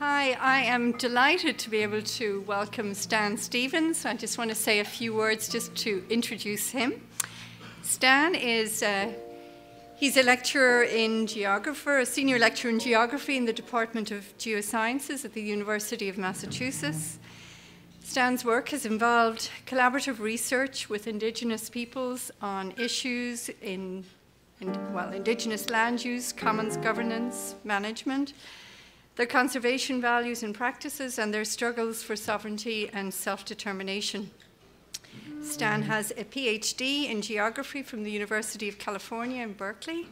Hi, I am delighted to be able to welcome Stan Stevens. I just want to say a few words just to introduce him. Stan is uh, he's a lecturer in geography, a senior lecturer in geography in the Department of Geosciences at the University of Massachusetts. Stan's work has involved collaborative research with Indigenous peoples on issues in, in, well, Indigenous land use, commons governance, management, their conservation values and practices, and their struggles for sovereignty and self-determination. Stan has a PhD in geography from the University of California in Berkeley.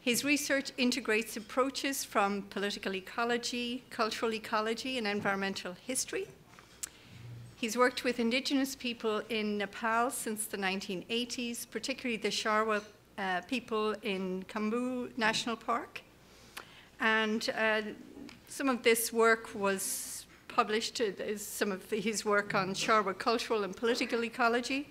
His research integrates approaches from political ecology, cultural ecology, and environmental history He's worked with indigenous people in Nepal since the 1980s, particularly the Sharwa uh, people in Khumbu National Park. And uh, some of this work was published, uh, some of his work on Sharwa cultural and political ecology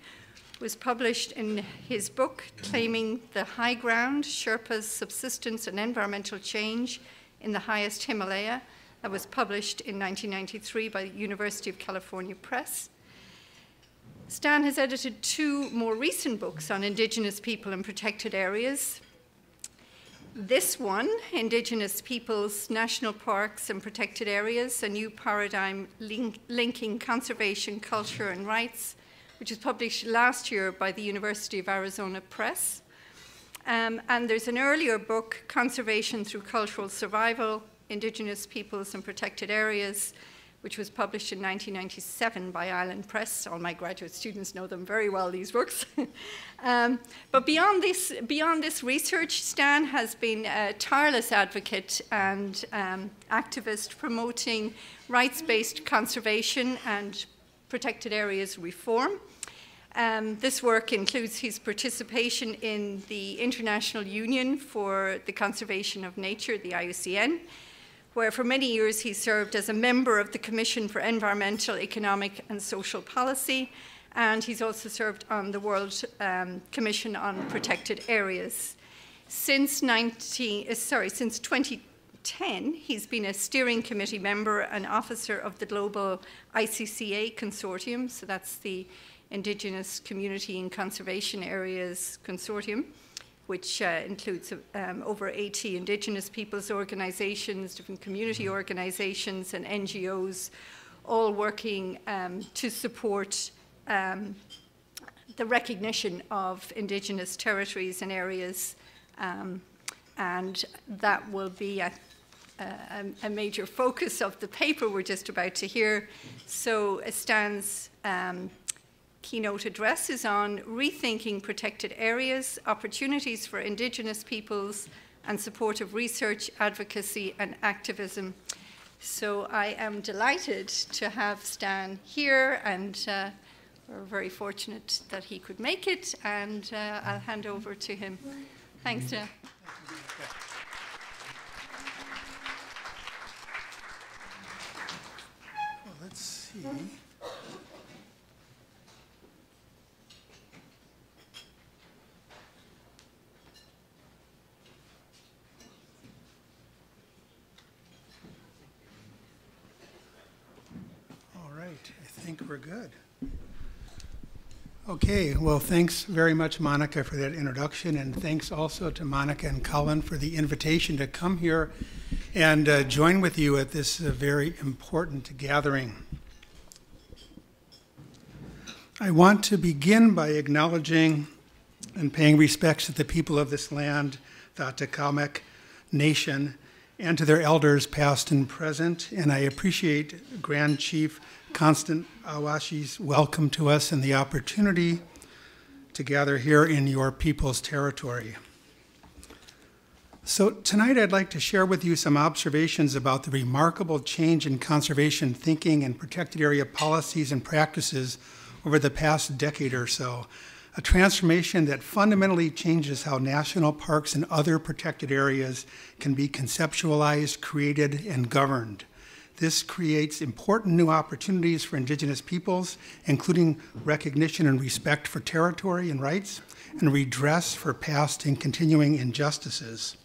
was published in his book, Claiming the High Ground, Sherpa's Subsistence and Environmental Change in the Highest Himalaya, that was published in 1993 by the University of California Press. Stan has edited two more recent books on Indigenous people in protected areas. This one, Indigenous Peoples, National Parks and Protected Areas, a new paradigm link linking conservation, culture and rights, which was published last year by the University of Arizona Press. Um, and there's an earlier book, Conservation Through Cultural Survival, Indigenous Peoples and Protected Areas, which was published in 1997 by Island Press. All my graduate students know them very well, these books. um, but beyond this, beyond this research, Stan has been a tireless advocate and um, activist promoting rights-based conservation and protected areas reform. Um, this work includes his participation in the International Union for the Conservation of Nature, the IUCN, where for many years he served as a member of the Commission for Environmental, Economic and Social Policy, and he's also served on the World um, Commission on Protected Areas. Since, 19, uh, sorry, since 2010, he's been a steering committee member and officer of the global ICCA consortium, so that's the Indigenous Community and Conservation Areas Consortium which uh, includes um, over 80 Indigenous peoples organizations, different community organizations, and NGOs, all working um, to support um, the recognition of Indigenous territories and areas. Um, and that will be a, a, a, major focus of the paper we're just about to hear. So it stands um, keynote address is on rethinking protected areas, opportunities for Indigenous peoples, and support of research, advocacy, and activism. So I am delighted to have Stan here, and uh, we're very fortunate that he could make it, and uh, I'll hand over to him. Thanks, Stan. Well, let's see. Think we're good. Okay, well, thanks very much, Monica, for that introduction, and thanks also to Monica and Colin for the invitation to come here and uh, join with you at this uh, very important gathering. I want to begin by acknowledging and paying respects to the people of this land, the Atikamekw Nation, and to their elders, past and present, and I appreciate Grand Chief Constant oh, Awashish's welcome to us and the opportunity to gather here in your people's territory. So tonight I'd like to share with you some observations about the remarkable change in conservation thinking and protected area policies and practices over the past decade or so, a transformation that fundamentally changes how national parks and other protected areas can be conceptualized, created, and governed. This creates important new opportunities for Indigenous peoples, including recognition and respect for territory and rights, and redress for past and continuing injustices.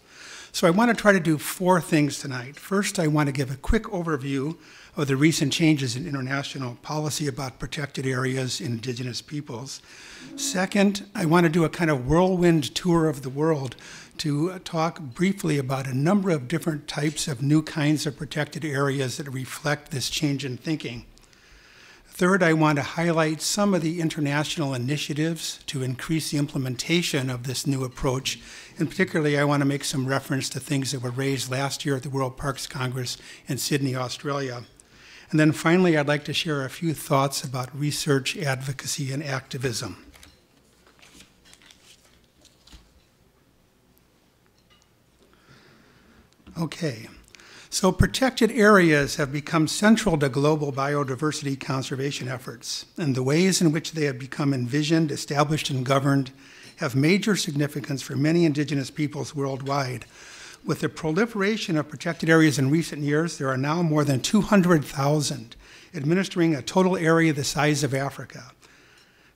So I want to try to do four things tonight. First, I want to give a quick overview of the recent changes in international policy about protected areas in indigenous peoples. Second, I want to do a kind of whirlwind tour of the world to talk briefly about a number of different types of new kinds of protected areas that reflect this change in thinking. Third, I want to highlight some of the international initiatives to increase the implementation of this new approach. And particularly, I want to make some reference to things that were raised last year at the World Parks Congress in Sydney, Australia. And then finally, I'd like to share a few thoughts about research, advocacy, and activism. Okay. So protected areas have become central to global biodiversity conservation efforts, and the ways in which they have become envisioned, established, and governed have major significance for many indigenous peoples worldwide. With the proliferation of protected areas in recent years, there are now more than 200,000, administering a total area the size of Africa.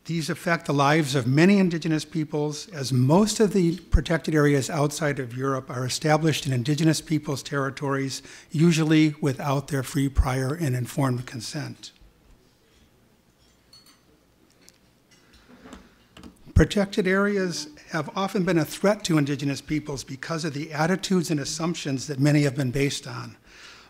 These affect the lives of many indigenous peoples, as most of the protected areas outside of Europe are established in indigenous peoples' territories, usually without their free, prior, and informed consent. Protected areas have often been a threat to indigenous peoples because of the attitudes and assumptions that many have been based on.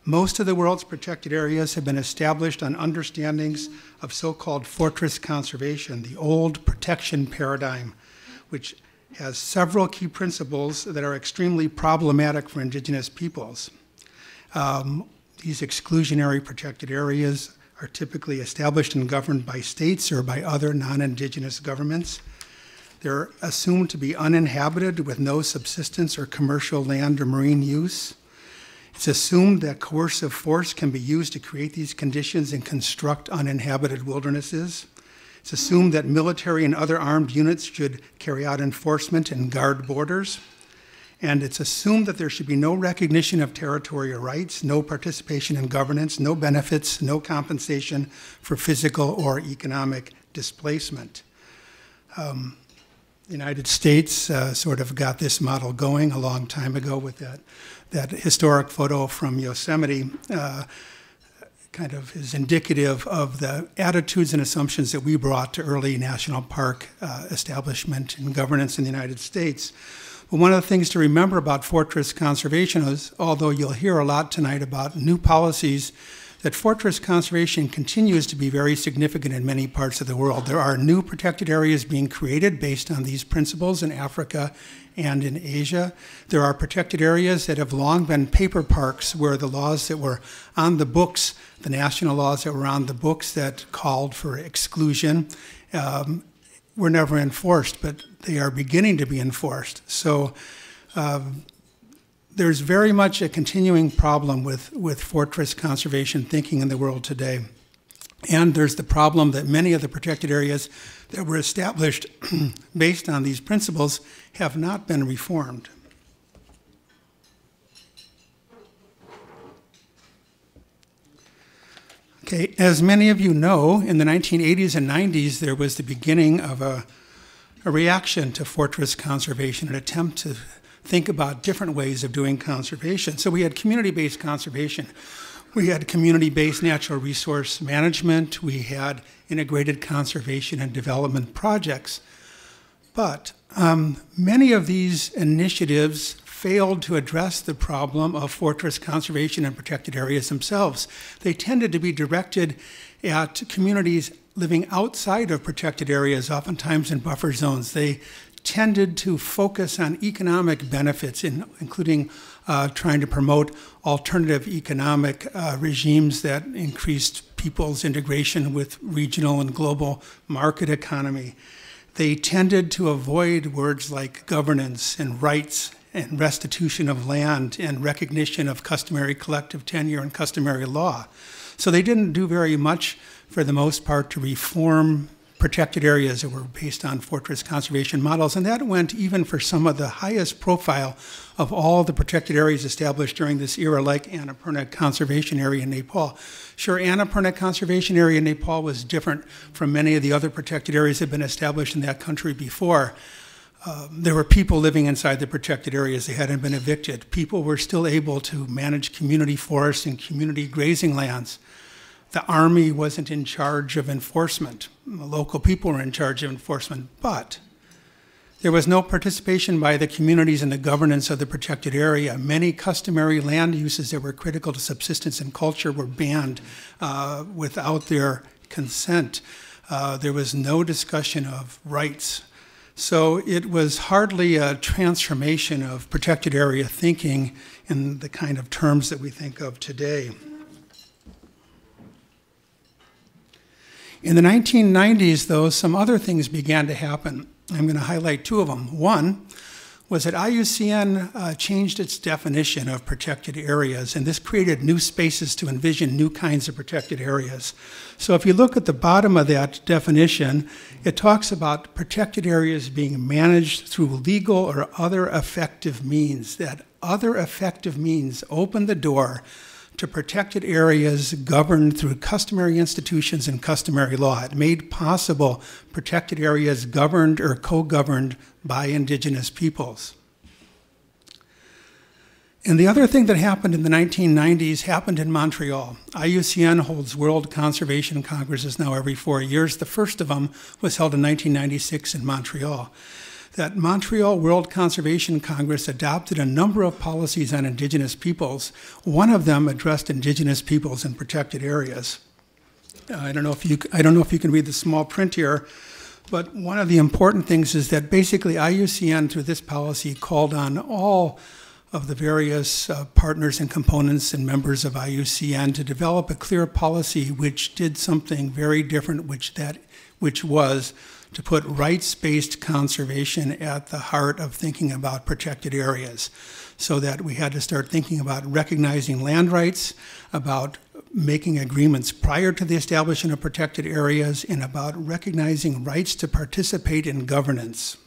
Most of the world's protected areas have been established on understandings of so called fortress conservation, the old protection paradigm, which has several key principles that are extremely problematic for indigenous peoples. Um, these exclusionary protected areas are typically established and governed by states or by other non indigenous governments. They're assumed to be uninhabited with no subsistence or commercial land or marine use. It's assumed that coercive force can be used to create these conditions and construct uninhabited wildernesses. It's assumed that military and other armed units should carry out enforcement and guard borders. And it's assumed that there should be no recognition of territorial rights, no participation in governance, no benefits, no compensation for physical or economic displacement. Um, the United States uh, sort of got this model going a long time ago with that that historic photo from Yosemite uh, kind of is indicative of the attitudes and assumptions that we brought to early national park uh, establishment and governance in the United States. But one of the things to remember about fortress conservation is, although you'll hear a lot tonight about new policies, that fortress conservation continues to be very significant in many parts of the world. There are new protected areas being created based on these principles in Africa and in Asia. There are protected areas that have long been paper parks where the laws that were on the books, the national laws that were on the books that called for exclusion, um, were never enforced, but they are beginning to be enforced. So um, there's very much a continuing problem with, with fortress conservation thinking in the world today. And there's the problem that many of the protected areas that were established based on these principles have not been reformed. Okay, as many of you know, in the 1980s and 90s, there was the beginning of a, a reaction to fortress conservation, an attempt to think about different ways of doing conservation. So we had community based conservation. We had community based natural resource management. We had integrated conservation and development projects. But um, many of these initiatives failed to address the problem of fortress conservation and protected areas themselves. They tended to be directed at communities living outside of protected areas, oftentimes in buffer zones. They tended to focus on economic benefits, in, including uh, trying to promote alternative economic uh, regimes that increased people's integration with regional and global market economy. They tended to avoid words like governance and rights and restitution of land and recognition of customary collective tenure and customary law. So they didn't do very much, for the most part, to reform protected areas that were based on fortress conservation models, and that went even for some of the highest profile of all the protected areas established during this era, like Annapurna Conservation Area in Nepal. Sure, Annapurna Conservation Area in Nepal was different from many of the other protected areas that had been established in that country before. uh, there were people living inside the protected areas. They hadn't been evicted. People were still able to manage community forests and community grazing lands. The Army wasn't in charge of enforcement. The local people were in charge of enforcement, but there was no participation by the communities in the governance of the protected area. Many customary land uses that were critical to subsistence and culture were banned uh, without their consent. Uh, there was no discussion of rights. So it was hardly a transformation of protected area thinking in the kind of terms that we think of today. In the 1990s, though, some other things began to happen. I'm going to highlight two of them. One was that IUCN uh, changed its definition of protected areas, and this created new spaces to envision new kinds of protected areas. So if you look at the bottom of that definition, it talks about protected areas being managed through legal or other effective means. That other effective means open the door to protected areas governed through customary institutions and customary law. It made possible protected areas governed or co governed by indigenous peoples. And the other thing that happened in the 1990s happened in Montreal. IUCN holds World Conservation Congresses now every four years. The first of them was held in 1996 in Montreal that Montreal World Conservation Congress adopted a number of policies on Indigenous peoples. One of them addressed Indigenous peoples in protected areas. Uh, I don't know if you I don't know if you can read the small print here, but one of the important things is that basically IUCN through this policy called on all of the various uh, partners and components and members of IUCN to develop a clear policy which did something very different, which that which was to put rights-based conservation at the heart of thinking about protected areas so that we had to start thinking about recognizing land rights, about making agreements prior to the establishment of protected areas, and about recognizing rights to participate in governance.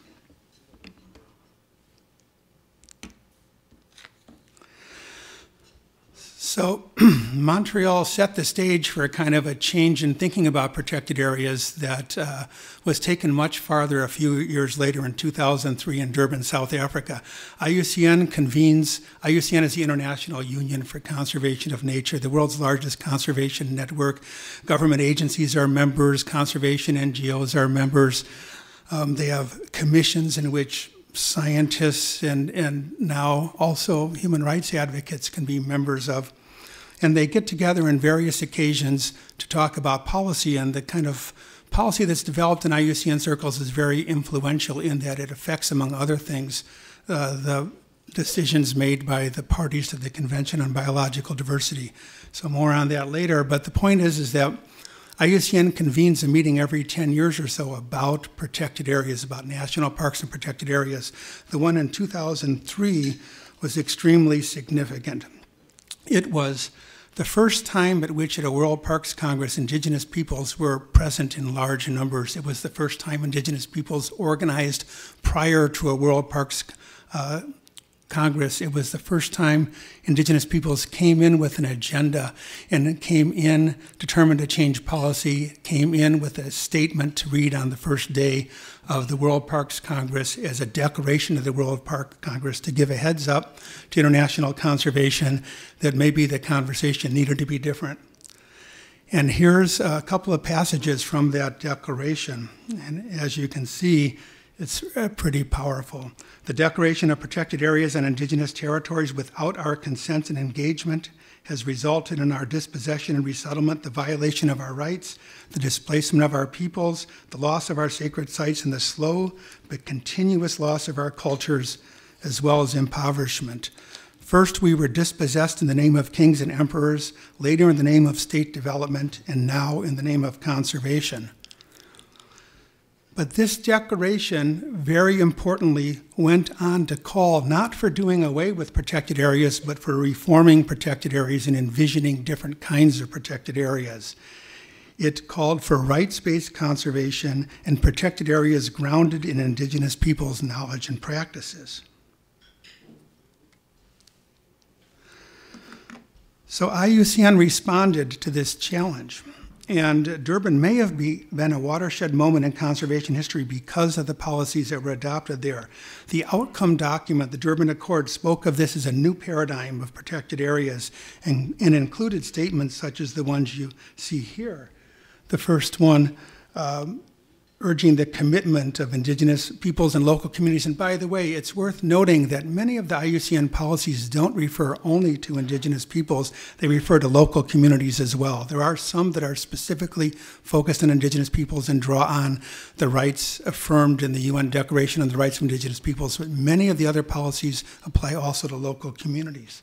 So Montreal set the stage for a kind of a change in thinking about protected areas that uh, was taken much farther a few years later in 2003 in Durban, South Africa. IUCN convenes, IUCN is the International Union for Conservation of Nature, the world's largest conservation network. Government agencies are members, conservation NGOs are members. Um, they have commissions in which scientists and, and now also human rights advocates can be members of and they get together on various occasions to talk about policy and the kind of policy that's developed in IUCN circles is very influential in that it affects, among other things, uh, the decisions made by the parties to the Convention on Biological Diversity. So more on that later. But the point is, is that IUCN convenes a meeting every 10 years or so about protected areas, about national parks and protected areas. The one in 2003 was extremely significant. It was the first time at which at a World Parks Congress indigenous peoples were present in large numbers. It was the first time indigenous peoples organized prior to a World Parks uh, Congress. It was the first time indigenous peoples came in with an agenda and came in determined to change policy, came in with a statement to read on the first day of the World Parks Congress as a declaration of the World Park Congress to give a heads up to international conservation that maybe the conversation needed to be different. And here's a couple of passages from that declaration. And as you can see, it's uh, pretty powerful. The Declaration of Protected Areas and Indigenous Territories without our consent and engagement has resulted in our dispossession and resettlement, the violation of our rights, the displacement of our peoples, the loss of our sacred sites, and the slow but continuous loss of our cultures, as well as impoverishment. First, we were dispossessed in the name of kings and emperors, later in the name of state development, and now in the name of conservation. But this declaration, very importantly, went on to call not for doing away with protected areas, but for reforming protected areas and envisioning different kinds of protected areas. It called for rights based conservation and protected areas grounded in indigenous peoples' knowledge and practices. So IUCN responded to this challenge. And Durban may have be, been a watershed moment in conservation history because of the policies that were adopted there. The outcome document, the Durban Accord, spoke of this as a new paradigm of protected areas and, and included statements such as the ones you see here. The first one um, urging the commitment of indigenous peoples and local communities. And by the way, it's worth noting that many of the IUCN policies don't refer only to indigenous peoples, they refer to local communities as well. There are some that are specifically focused on indigenous peoples and draw on the rights affirmed in the UN Declaration on the Rights of Indigenous Peoples, but many of the other policies apply also to local communities.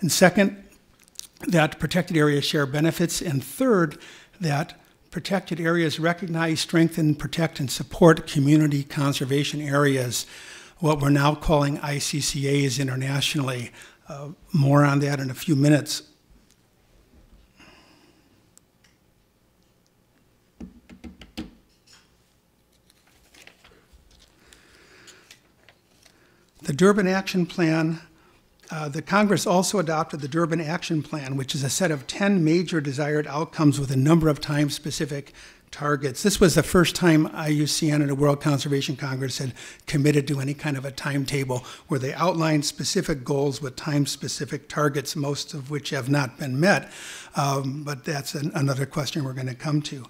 And second, that protected areas share benefits. And third, that protected areas recognize, strengthen, protect, and support community conservation areas, what we're now calling ICCAs internationally. Uh, more on that in a few minutes. The Durban Action Plan uh, the Congress also adopted the Durban Action Plan, which is a set of 10 major desired outcomes with a number of time specific targets. This was the first time IUCN and the World Conservation Congress had committed to any kind of a timetable where they outlined specific goals with time specific targets, most of which have not been met. Um, but that's an, another question we're going to come to.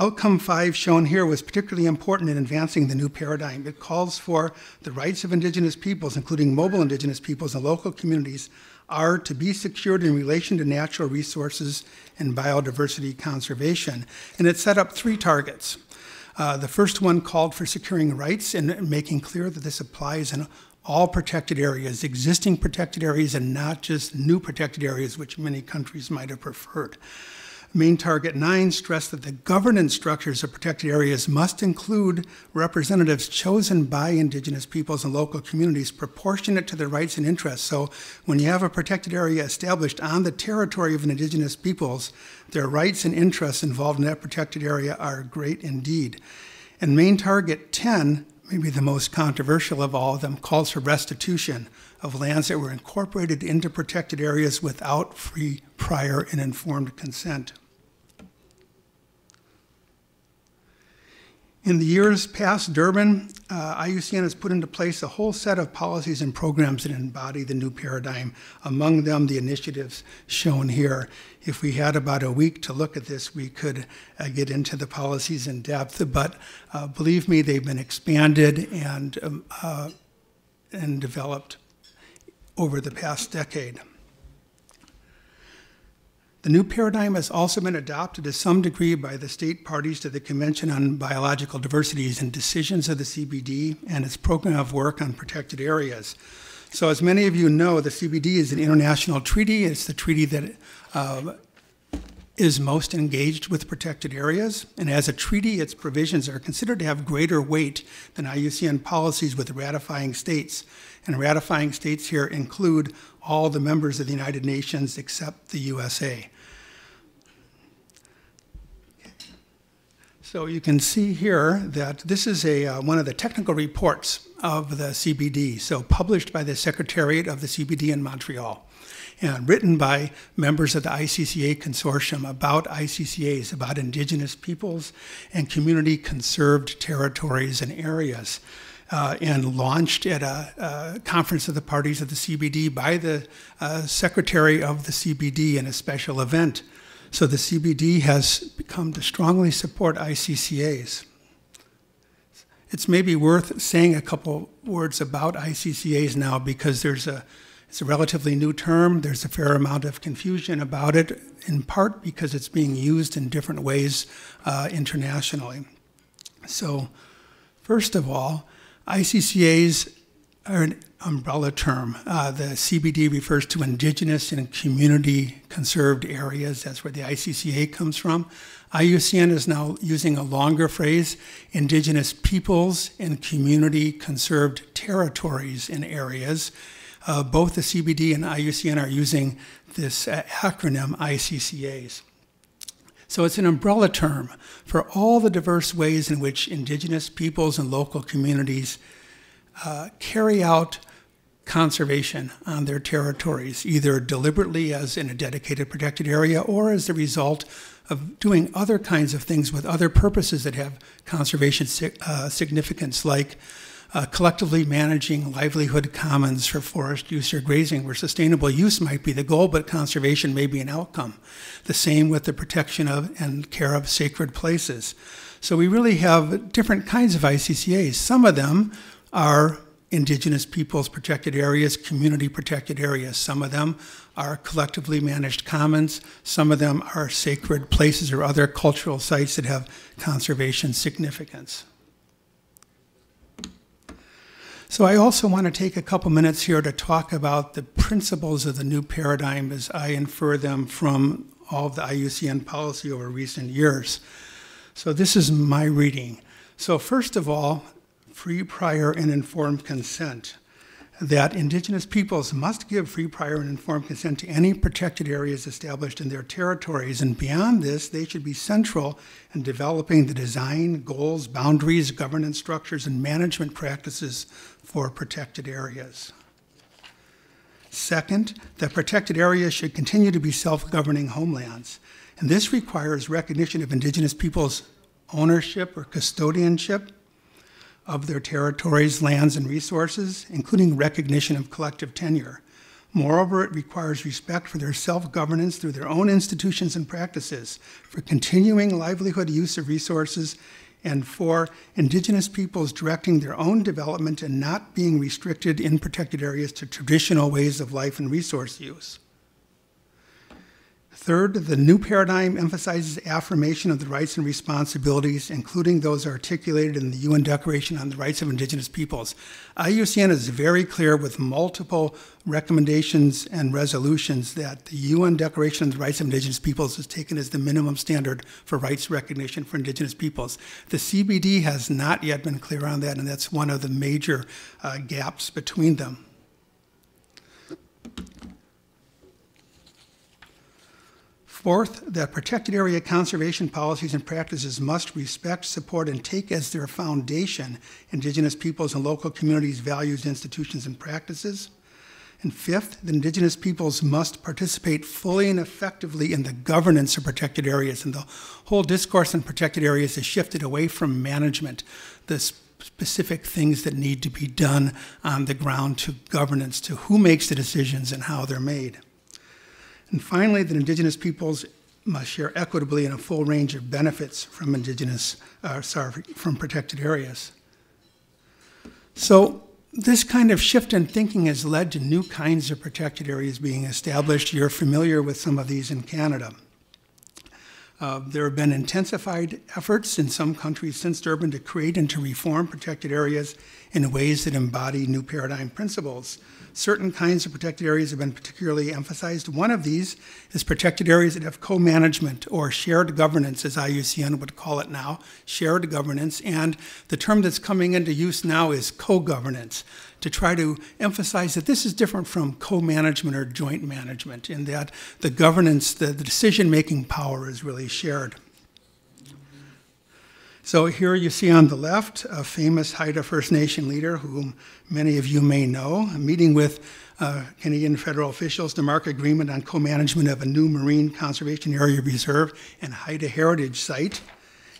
Outcome five shown here was particularly important in advancing the new paradigm. It calls for the rights of indigenous peoples, including mobile indigenous peoples and local communities, are to be secured in relation to natural resources and biodiversity conservation. And it set up three targets. Uh, the first one called for securing rights and making clear that this applies in all protected areas, existing protected areas, and not just new protected areas, which many countries might have preferred. Main Target 9 stressed that the governance structures of protected areas must include representatives chosen by Indigenous peoples and local communities proportionate to their rights and interests. So when you have a protected area established on the territory of an Indigenous peoples, their rights and interests involved in that protected area are great indeed. And Main Target 10, maybe the most controversial of all of them, calls for restitution of lands that were incorporated into protected areas without free, prior, and informed consent. In the years past Durban, uh, IUCN has put into place a whole set of policies and programs that embody the new paradigm, among them the initiatives shown here. If we had about a week to look at this, we could uh, get into the policies in depth, but uh, believe me, they've been expanded and, um, uh, and developed over the past decade. The new paradigm has also been adopted to some degree by the state parties to the Convention on Biological Diversities and decisions of the CBD and its program of work on protected areas. So, as many of you know, the CBD is an international treaty. It's the treaty that uh, is most engaged with protected areas. And as a treaty, its provisions are considered to have greater weight than IUCN policies with ratifying states. And ratifying states here include all the members of the United Nations except the USA. So you can see here that this is a, uh, one of the technical reports of the CBD, so published by the Secretariat of the CBD in Montreal and written by members of the ICCA consortium about ICCAs, about indigenous peoples and community conserved territories and areas. Uh, and launched at a, a, conference of the parties of the CBD by the uh, secretary of the CBD in a special event so the CBD has become to strongly support ICCAs. It's maybe worth saying a couple words about ICCAs now because there's a it's a relatively new term. There's a fair amount of confusion about it, in part because it's being used in different ways uh, internationally. So, first of all, ICCAs an umbrella term. Uh, the CBD refers to indigenous and community conserved areas. That's where the ICCA comes from. IUCN is now using a longer phrase indigenous peoples and community conserved territories and areas. Uh, both the CBD and IUCN are using this uh, acronym ICCAs. So it's an umbrella term for all the diverse ways in which indigenous peoples and local communities uh, carry out conservation on their territories, either deliberately as in a dedicated protected area or as the result of doing other kinds of things with other purposes that have conservation uh, significance, like uh, collectively managing livelihood commons for forest use or grazing, where sustainable use might be the goal, but conservation may be an outcome. The same with the protection of and care of sacred places. So we really have different kinds of ICCAs. Some of them are indigenous peoples protected areas, community protected areas. Some of them are collectively managed commons. Some of them are sacred places or other cultural sites that have conservation significance. So I also want to take a couple minutes here to talk about the principles of the new paradigm as I infer them from all of the IUCN policy over recent years. So this is my reading. So first of all, free, prior, and informed consent. That Indigenous peoples must give free, prior, and informed consent to any protected areas established in their territories. And beyond this, they should be central in developing the design, goals, boundaries, governance structures, and management practices for protected areas. Second, that protected areas should continue to be self governing homelands. And this requires recognition of Indigenous peoples' ownership or custodianship of their territories, lands, and resources, including recognition of collective tenure. Moreover, it requires respect for their self governance through their own institutions and practices, for continuing livelihood use of resources, and for Indigenous peoples directing their own development and not being restricted in protected areas to traditional ways of life and resource use. Third, the new paradigm emphasizes affirmation of the rights and responsibilities, including those articulated in the UN Declaration on the Rights of Indigenous Peoples. IUCN is very clear with multiple recommendations and resolutions that the UN Declaration on the Rights of Indigenous Peoples is taken as the minimum standard for rights recognition for Indigenous peoples. The CBD has not yet been clear on that, and that's one of the major uh, gaps between them. Fourth, that protected area conservation policies and practices must respect, support, and take as their foundation Indigenous peoples and local communities' values, institutions, and practices. And fifth, the Indigenous peoples must participate fully and effectively in the governance of protected areas. And the whole discourse on protected areas has shifted away from management, the specific things that need to be done on the ground, to governance, to who makes the decisions and how they're made. And finally, that Indigenous peoples must share equitably in a full range of benefits from Indigenous, uh, sorry, from protected areas. So this kind of shift in thinking has led to new kinds of protected areas being established. You're familiar with some of these in Canada. Uh, there have been intensified efforts in some countries since Durban to create and to reform protected areas in ways that embody new paradigm principles certain kinds of protected areas have been particularly emphasized. One of these is protected areas that have co management or shared governance, as IUCN would call it now, shared governance. And the term that's coming into use now is co governance to try to emphasize that this is different from co management or joint management, in that the governance, the, the decision making power is really shared. So here you see on the left a famous Haida First Nation leader whom many of you may know, meeting with uh, Canadian federal officials to mark agreement on co-management of a new marine conservation area reserve and Haida heritage site.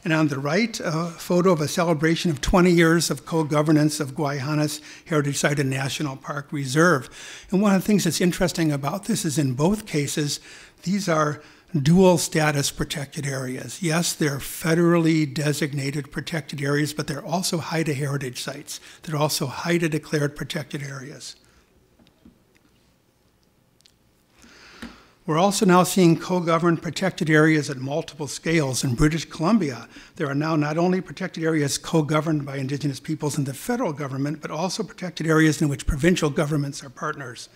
And on the right, a photo of a celebration of 20 years of co-governance of Gwaii Haanas Heritage Site and National Park Reserve. And one of the things that's interesting about this is in both cases, these are dual status protected areas. Yes, they're federally designated protected areas, but they're also Haida heritage sites. They're also Haida declared protected areas. We're also now seeing co-governed protected areas at multiple scales. In British Columbia, there are now not only protected areas co-governed by Indigenous peoples and the federal government, but also protected areas in which provincial governments are partners.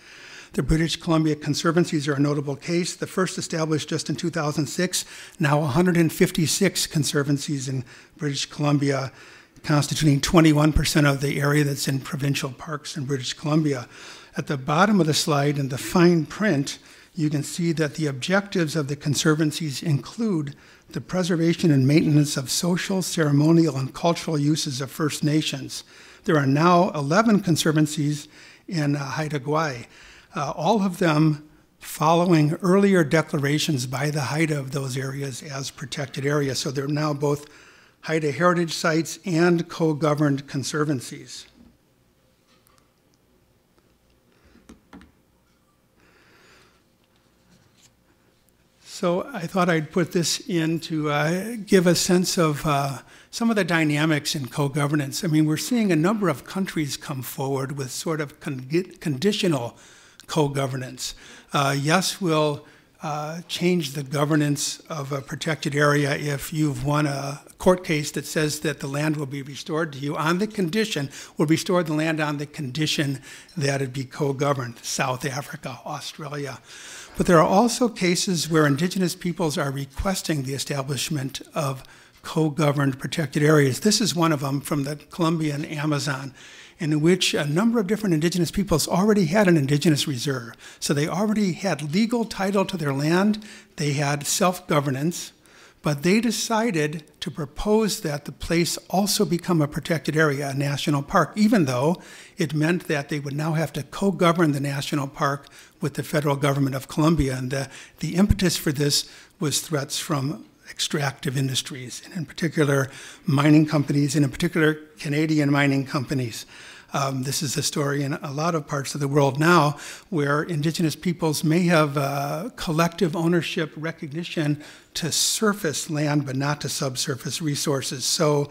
The British Columbia Conservancies are a notable case. The first established just in 2006, now 156 conservancies in British Columbia, constituting 21% of the area that's in provincial parks in British Columbia. At the bottom of the slide in the fine print, you can see that the objectives of the conservancies include the preservation and maintenance of social, ceremonial, and cultural uses of First Nations. There are now 11 conservancies in uh, Haida Gwaii. Uh, all of them following earlier declarations by the Haida of those areas as protected areas. So they're now both Haida heritage sites and co governed conservancies. So I thought I'd put this in to uh, give a sense of uh, some of the dynamics in co-governance. I mean, we're seeing a number of countries come forward with sort of con conditional co-governance. Uh, yes, we'll uh, change the governance of a protected area if you've won a court case that says that the land will be restored to you on the condition, will restore the land on the condition that it be co-governed, South Africa, Australia. But there are also cases where indigenous peoples are requesting the establishment of co-governed protected areas. This is one of them from the Colombian Amazon in which a number of different indigenous peoples already had an indigenous reserve. So they already had legal title to their land, they had self-governance, but they decided to propose that the place also become a protected area, a national park, even though it meant that they would now have to co govern the national park with the federal government of Colombia. And the, the impetus for this was threats from extractive industries, and in particular, mining companies, and in particular, Canadian mining companies. Um, this is a story in a lot of parts of the world now where indigenous peoples may have uh, collective ownership recognition to surface land but not to subsurface resources. So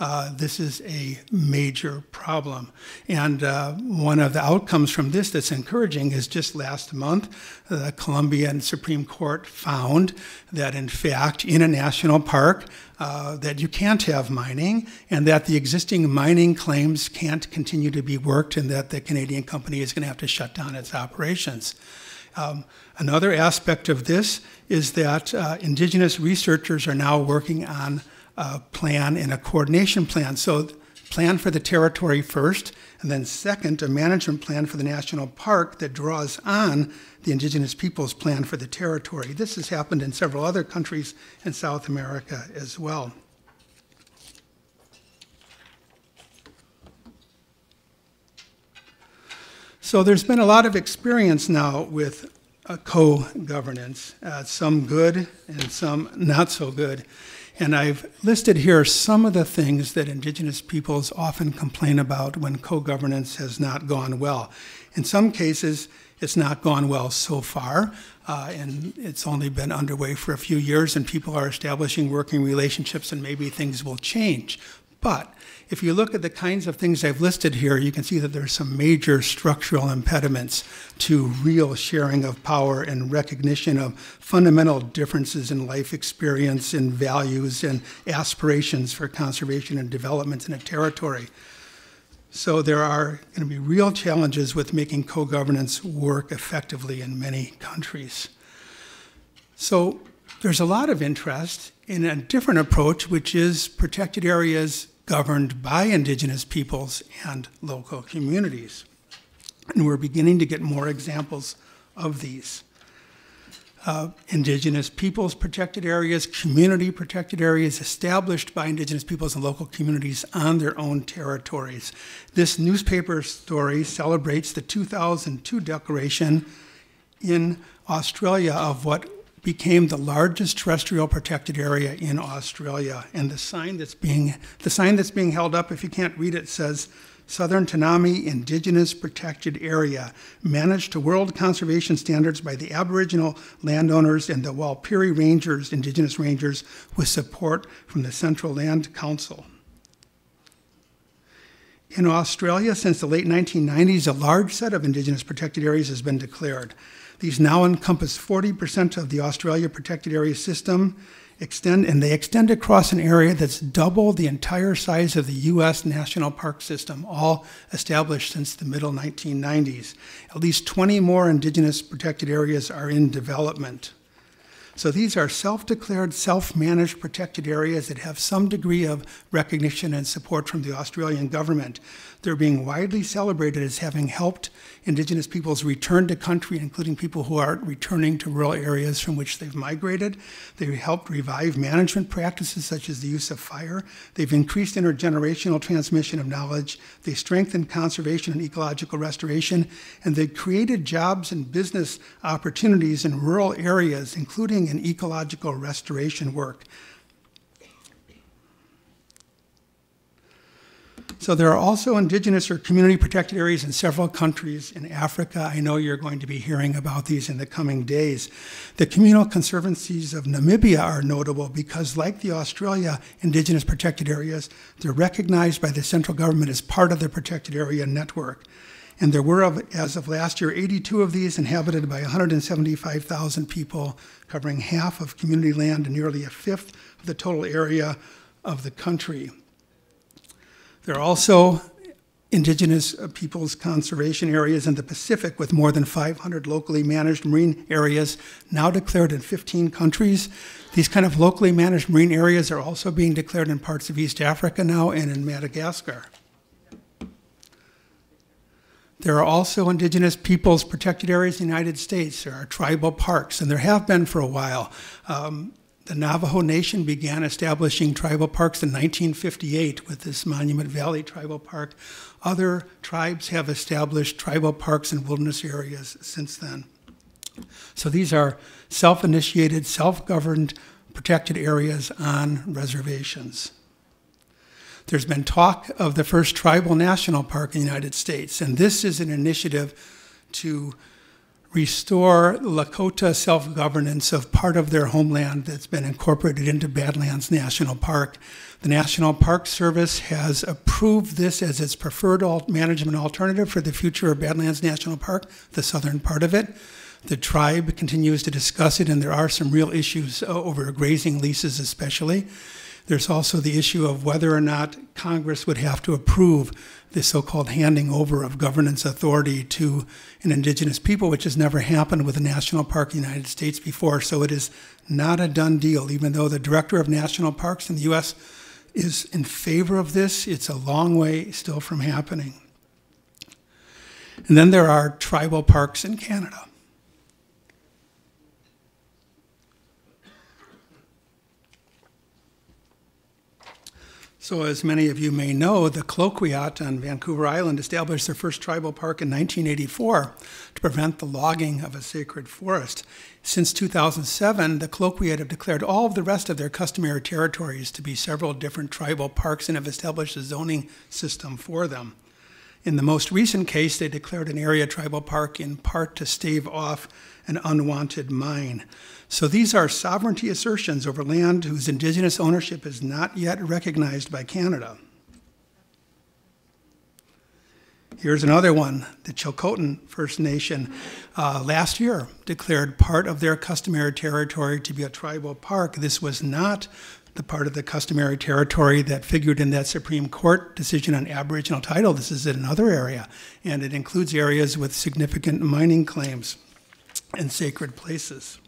uh, this is a major problem. And uh, one of the outcomes from this that's encouraging is just last month, the Colombian Supreme Court found that, in fact, in a national park, uh, that you can't have mining and that the existing mining claims can't continue to be worked and that the Canadian company is going to have to shut down its operations. Um, another aspect of this is that uh, indigenous researchers are now working on a plan and a coordination plan. So, plan for the territory first, and then second, a management plan for the national park that draws on the indigenous peoples plan for the territory. This has happened in several other countries in South America as well. So there's been a lot of experience now with uh, co-governance, uh, some good and some not so good. And I've listed here some of the things that indigenous peoples often complain about when co governance has not gone well. In some cases, it's not gone well so far, uh, and it's only been underway for a few years, and people are establishing working relationships, and maybe things will change. But if you look at the kinds of things I've listed here, you can see that there's some major structural impediments to real sharing of power and recognition of fundamental differences in life experience and values and aspirations for conservation and development in a territory. So there are going to be real challenges with making co-governance work effectively in many countries. So there's a lot of interest in a different approach, which is protected areas governed by indigenous peoples and local communities. And we're beginning to get more examples of these. Uh, indigenous peoples protected areas, community protected areas established by indigenous peoples and local communities on their own territories. This newspaper story celebrates the 2002 declaration in Australia of what became the largest terrestrial protected area in Australia. And the sign that's being the sign that's being held up, if you can't read it, says Southern Tanami Indigenous Protected Area, managed to world conservation standards by the Aboriginal landowners and the Walpiri Rangers, Indigenous Rangers, with support from the Central Land Council. In Australia, since the late 1990s, a large set of Indigenous protected areas has been declared. These now encompass 40% of the Australia Protected Area System, extend, and they extend across an area that's double the entire size of the U.S. National Park System, all established since the middle 1990s. At least 20 more indigenous protected areas are in development. So these are self-declared, self-managed protected areas that have some degree of recognition and support from the Australian government. They're being widely celebrated as having helped Indigenous peoples return to country, including people who are returning to rural areas from which they've migrated. They've helped revive management practices such as the use of fire. They've increased intergenerational transmission of knowledge. They strengthened conservation and ecological restoration. And they've created jobs and business opportunities in rural areas, including in ecological restoration work. So there are also indigenous or community protected areas in several countries in Africa. I know you're going to be hearing about these in the coming days. The communal conservancies of Namibia are notable because, like the Australia indigenous protected areas, they're recognized by the central government as part of the protected area network. And there were, as of last year, 82 of these inhabited by 175,000 people, covering half of community land and nearly a fifth of the total area of the country. There are also indigenous peoples conservation areas in the Pacific with more than 500 locally managed marine areas now declared in 15 countries. These kind of locally managed marine areas are also being declared in parts of East Africa now and in Madagascar. There are also indigenous peoples protected areas in the United States. There are tribal parks, and there have been for a while. Um, the Navajo Nation began establishing tribal parks in 1958 with this Monument Valley Tribal Park. Other tribes have established tribal parks and wilderness areas since then. So these are self initiated, self governed, protected areas on reservations. There's been talk of the first tribal national park in the United States, and this is an initiative to restore Lakota self governance of part of their homeland that's been incorporated into Badlands National Park. The National Park Service has approved this as its preferred management alternative for the future of Badlands National Park, the southern part of it. The tribe continues to discuss it, and there are some real issues uh, over grazing leases, especially. There's also the issue of whether or not Congress would have to approve the so called handing over of governance authority to an indigenous people, which has never happened with a national park in the United States before. So it is not a done deal, even though the director of national parks in the U.S. is in favor of this, it's a long way still from happening. And then there are tribal parks in Canada. So, as many of you may know, the Tla-o-qui-aht on Vancouver Island established their first tribal park in 1984 to prevent the logging of a sacred forest. Since 2007, the Tla-o-qui-aht have declared all of the rest of their customary territories to be several different tribal parks and have established a zoning system for them. In the most recent case, they declared an area tribal park in part to stave off an unwanted mine. So these are sovereignty assertions over land whose indigenous ownership is not yet recognized by Canada. Here's another one. The Chilcotin First Nation uh, last year declared part of their customary territory to be a tribal park. This was not the part of the customary territory that figured in that Supreme Court decision on Aboriginal title. This is in another area, and it includes areas with significant mining claims and sacred places.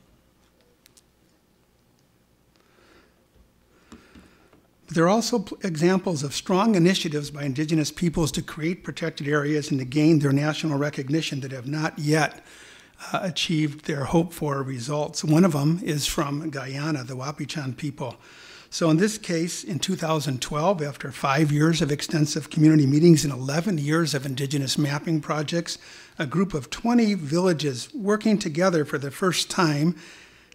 There are also examples of strong initiatives by indigenous peoples to create protected areas and to gain their national recognition that have not yet uh, achieved their hoped for results. One of them is from Guyana, the Wapichan people. So, in this case, in 2012, after five years of extensive community meetings and 11 years of indigenous mapping projects, a group of 20 villages working together for the first time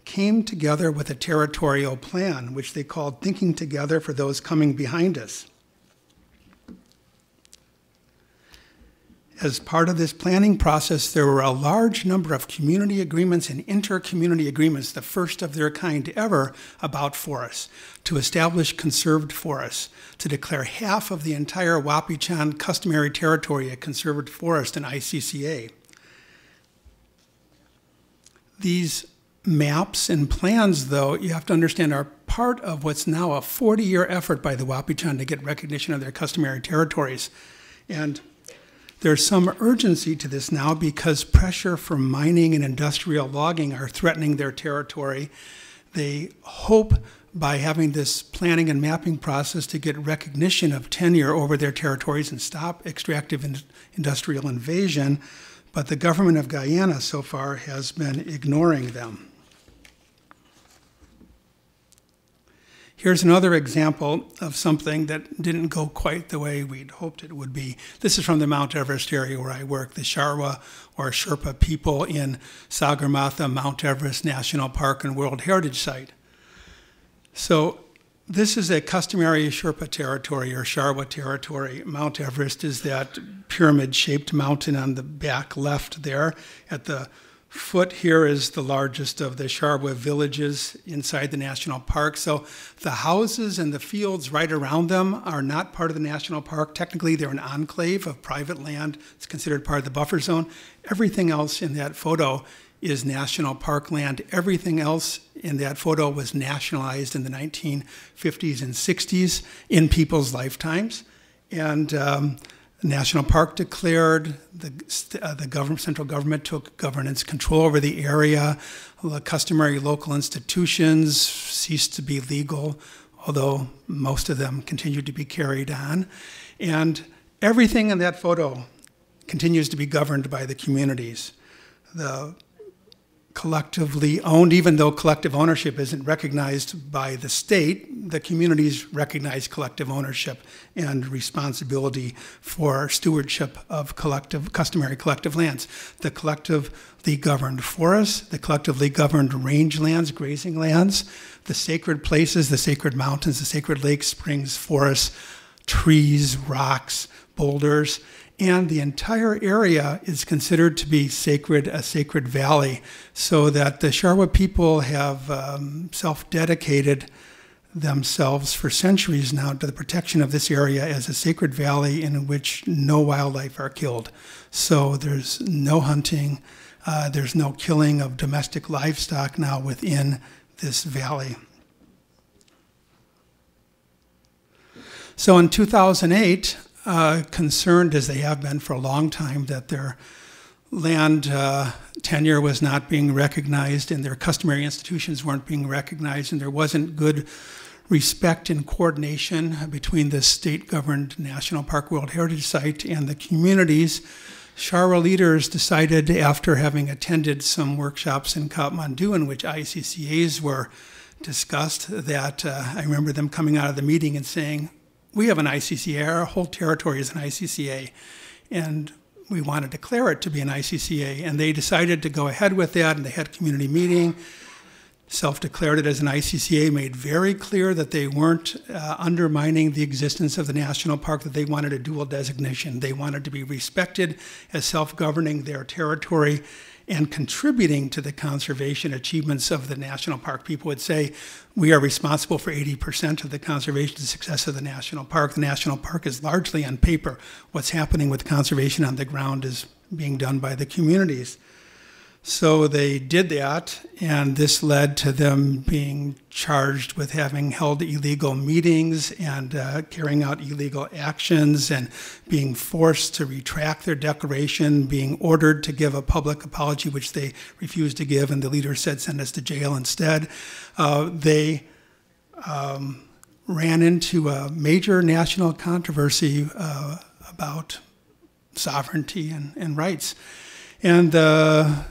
came together with a territorial plan, which they called Thinking Together for Those Coming Behind Us. As part of this planning process, there were a large number of community agreements and inter-community agreements, the first of their kind ever, about forests, to establish conserved forests, to declare half of the entire Wapichan customary territory a conserved forest in ICCA. These maps and plans, though, you have to understand are part of what's now a 40 year effort by the Wapichan to get recognition of their customary territories. And There's some urgency to this now because pressure from mining and industrial logging are threatening their territory. They hope by having this planning and mapping process to get recognition of tenure over their territories and stop extractive in industrial invasion, but the government of Guyana so far has been ignoring them. Here's another example of something that didn't go quite the way we'd hoped it would be. This is from the Mount Everest area where I work, the Sharwa or Sherpa people in Sagarmatha Mount Everest National Park and World Heritage Site. So this is a customary Sherpa territory or Sharwa territory. Mount Everest is that pyramid-shaped mountain on the back left there at the foot here is the largest of the Sharwa villages inside the national park. So the houses and the fields right around them are not part of the national park. Technically, they're an enclave of private land. It's considered part of the buffer zone. Everything else in that photo is national park land. Everything else in that photo was nationalized in the 1950s and 60s in people's lifetimes. And um, national park declared, the, uh, the government, central government took governance control over the area, the customary local institutions ceased to be legal, although most of them continued to be carried on. And everything in that photo continues to be governed by the communities. The collectively owned, even though collective ownership isn't recognized by the state, the communities recognize collective ownership and responsibility for stewardship of collective, customary collective lands. The collectively governed forests, the collectively governed rangelands, grazing lands, the sacred places, the sacred mountains, the sacred lakes, springs, forests, trees, rocks, boulders, and the entire area is considered to be sacred, a sacred valley, so that the Sharwa people have um, self-dedicated themselves for centuries now to the protection of this area as a sacred valley in which no wildlife are killed. So there's no hunting, uh, there's no killing of domestic livestock now within this valley. So in 2008, uh, concerned, as they have been for a long time, that their land uh, tenure was not being recognized and their customary institutions weren't being recognized, and there wasn't good respect and coordination between the state governed National Park World Heritage Site and the communities. Sharwa leaders decided, after having attended some workshops in Kathmandu in which ICCAs were discussed, that uh, I remember them coming out of the meeting and saying, we have an ICCA, our whole territory is an ICCA, and we want to declare it to be an ICCA. And they decided to go ahead with that, and they had a community meeting, self declared it as an ICCA, made very clear that they weren't uh, undermining the existence of the national park, that they wanted a dual designation. They wanted to be respected as self governing their territory and contributing to the conservation achievements of the national park. People would say we are responsible for 80% of the conservation success of the national park. The national park is largely on paper. What's happening with conservation on the ground is being done by the communities. So they did that, and this led to them being charged with having held illegal meetings and uh, carrying out illegal actions and being forced to retract their declaration, being ordered to give a public apology, which they refused to give, and the leader said, send us to jail instead. Uh, they um, ran into a major national controversy uh, about sovereignty and, and rights. And the,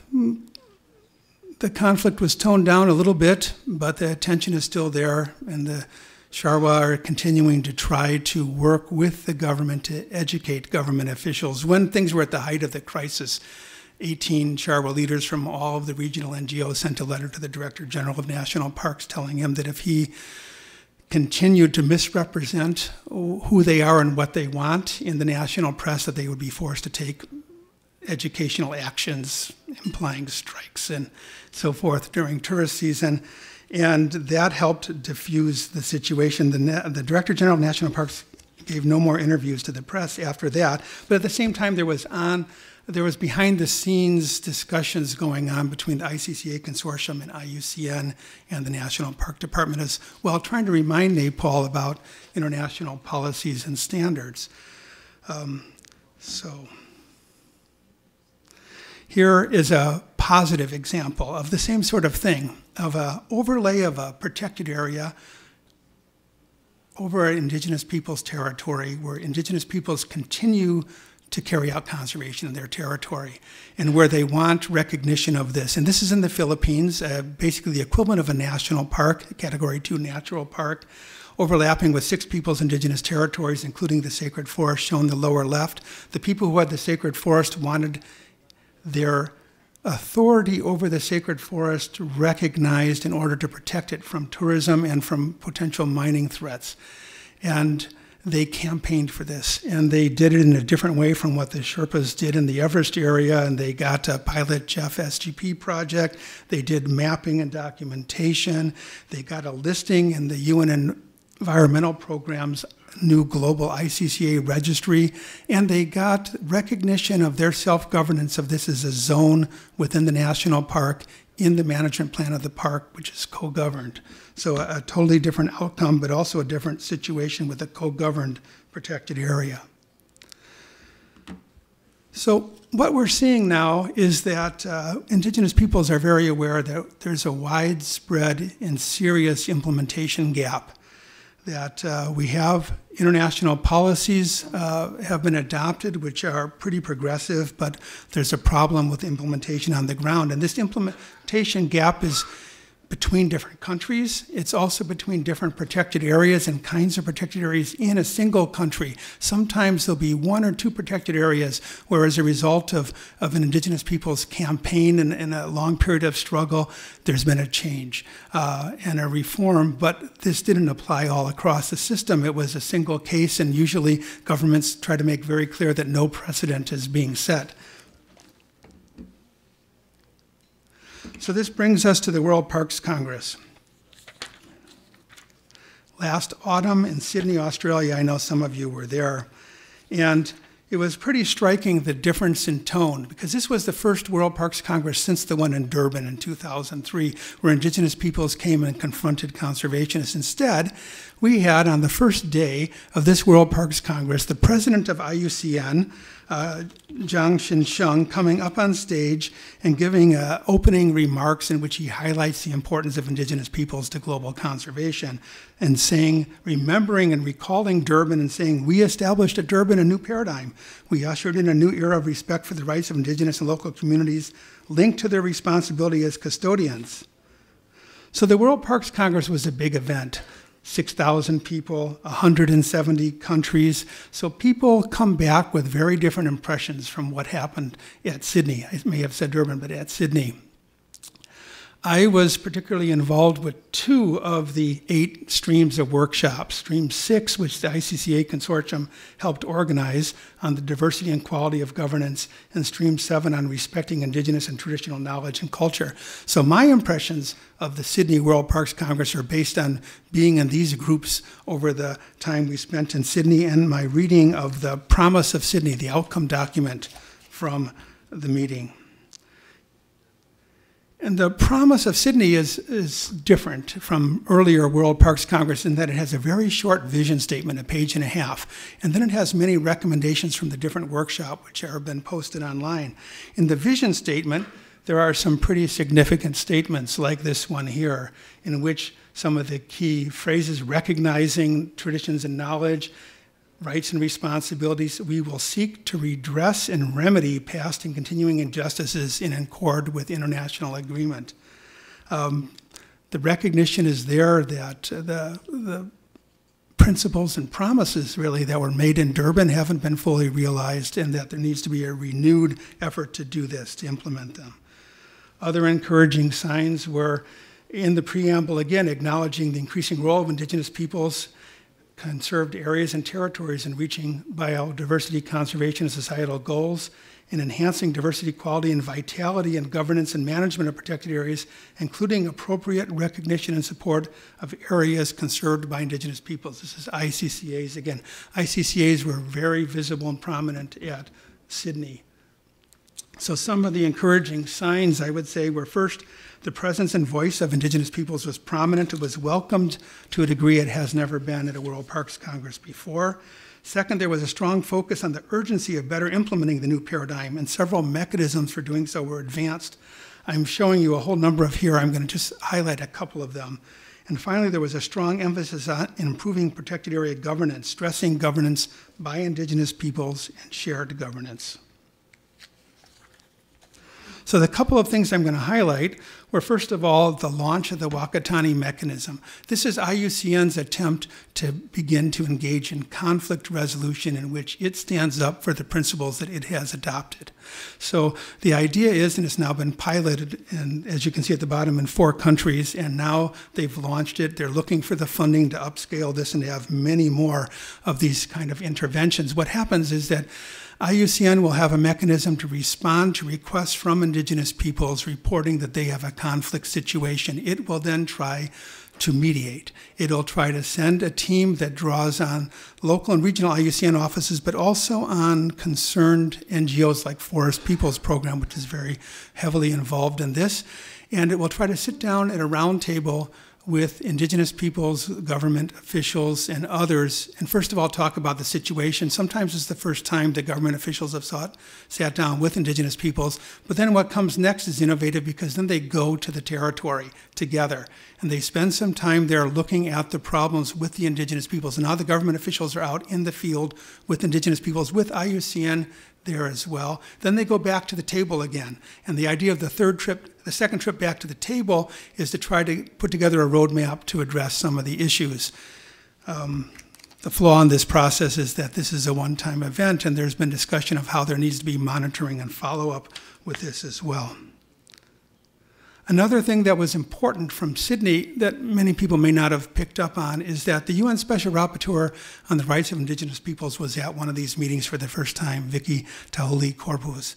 the conflict was toned down a little bit, but the tension is still there, and the Sharwa are continuing to try to work with the government to educate government officials. When things were at the height of the crisis, 18 Sharwa leaders from all of the regional NGOs sent a letter to the Director General of National Parks telling him that if he continued to misrepresent who they are and what they want in the national press, that they would be forced to take educational actions implying strikes and so forth during tourist season. And that helped diffuse the situation. The, the Director General of National Parks gave no more interviews to the press after that. But at the same time, there was on there was behind the scenes discussions going on between the ICCA consortium and IUCN and the National Park Department as well, trying to remind Nepal about international policies and standards. Um, so Here is a positive example of the same sort of thing, of an overlay of a protected area over indigenous peoples' territory where indigenous peoples continue to carry out conservation in their territory and where they want recognition of this. And this is in the Philippines, uh, basically the equivalent of a national park, category two natural park, overlapping with six people's indigenous territories, including the sacred forest shown in the lower left. The people who had the sacred forest wanted their authority over the sacred forest recognized in order to protect it from tourism and from potential mining threats. And they campaigned for this, and they did it in a different way from what the Sherpas did in the Everest area. And they got a pilot GEF SGP project. They did mapping and documentation. They got a listing in the UN Environmental Program's new global ICCA registry, and they got recognition of their self governance of this as a zone within the national park in the management plan of the park, which is co governed. So, a, a, totally different outcome, but also a different situation with a co governed protected area. So, what we're seeing now is that uh, Indigenous peoples are very aware that there's a widespread and serious implementation gap that uh, we have international policies uh, have been adopted, which are pretty progressive, but there's a problem with implementation on the ground. And this implementation gap is between different countries. It's also between different protected areas and kinds of protected areas in a single country. Sometimes there'll be one or two protected areas where, as a result of, of an indigenous people's campaign and, and a long period of struggle, there's been a change uh, and a reform. But this didn't apply all across the system. It was a single case, and usually governments try to make very clear that no precedent is being set. So this brings us to the World Parks Congress. Last autumn in Sydney, Australia, I know some of you were there, and it was pretty striking the difference in tone because this was the first World Parks Congress since the one in Durban in 2003, where Indigenous peoples came and confronted conservationists. Instead, we had on the first day of this World Parks Congress the president of IUCN, uh, Zhang Xinsheng coming up on stage and giving uh, opening remarks in which he highlights the importance of indigenous peoples to global conservation and saying, remembering and recalling Durban and saying, we established at Durban a new paradigm. We ushered in a new era of respect for the rights of indigenous and local communities linked to their responsibility as custodians. So the World Parks Congress was a big event. 6,000 people, 170 countries. So people come back with very different impressions from what happened at Sydney. I may have said Durban, but at Sydney. I was particularly involved with two of the eight streams of workshops. Stream six, which the ICCA consortium helped organize on the diversity and quality of governance, and stream seven on respecting indigenous and traditional knowledge and culture. So my impressions of the Sydney World Parks Congress are based on being in these groups over the time we spent in Sydney and my reading of the Promise of Sydney, the outcome document from the meeting. And the promise of Sydney is, is different from earlier World Parks Congress in that it has a very short vision statement, a page and a half. And then it has many recommendations from the different workshop, which have been posted online. In the vision statement, there are some pretty significant statements like this one here, in which some of the key phrases recognizing traditions and knowledge, rights and responsibilities, we will seek to redress and remedy past and continuing injustices in accord with international agreement. Um, the recognition is there that the, the principles and promises really that were made in Durban haven't been fully realized and that there needs to be a renewed effort to do this, to implement them. Other encouraging signs were in the preamble, again, acknowledging the increasing role of indigenous peoples conserved areas and territories in reaching biodiversity conservation and societal goals, in enhancing diversity, quality, and vitality in governance and management of protected areas, including appropriate recognition and support of areas conserved by indigenous peoples. This is ICCAs. Again, ICCAs were very visible and prominent at Sydney. So, some of the encouraging signs I would say were first, the presence and voice of Indigenous peoples was prominent. It was welcomed to a degree it has never been at a World Parks Congress before. Second, there was a strong focus on the urgency of better implementing the new paradigm, and several mechanisms for doing so were advanced. I'm showing you a whole number of here. I'm going to just highlight a couple of them. And finally, there was a strong emphasis on improving protected area governance, stressing governance by Indigenous peoples and shared governance. So, the couple of things I'm going to highlight were first of all the launch of the Whakatane mechanism. This is IUCN's attempt to begin to engage in conflict resolution in which it stands up for the principles that it has adopted. So, the idea is, and it's now been piloted, and as you can see at the bottom, in four countries, and now they've launched it. They're looking for the funding to upscale this and to have many more of these kind of interventions. What happens is that IUCN will have a mechanism to respond to requests from Indigenous peoples reporting that they have a conflict situation. It will then try to mediate. It'll try to send a team that draws on local and regional IUCN offices, but also on concerned NGOs like Forest Peoples Program, which is very heavily involved in this. And it will try to sit down at a roundtable with indigenous peoples, government officials, and others, and first of all, talk about the situation. Sometimes it's the first time that government officials have sought, sat down with indigenous peoples, but then what comes next is innovative because then they go to the territory together and they spend some time there looking at the problems with the indigenous peoples. And now the government officials are out in the field with indigenous peoples, with IUCN there as well. Then they go back to the table again. And the idea of the third trip, the second trip back to the table, is to try to put together a roadmap to address some of the issues. Um, the flaw in this process is that this is a one time event, and there's been discussion of how there needs to be monitoring and follow up with this as well. Another thing that was important from Sydney that many people may not have picked up on is that the UN Special Rapporteur on the Rights of Indigenous Peoples was at one of these meetings for the first time, Vicky Tauli-Corpuz.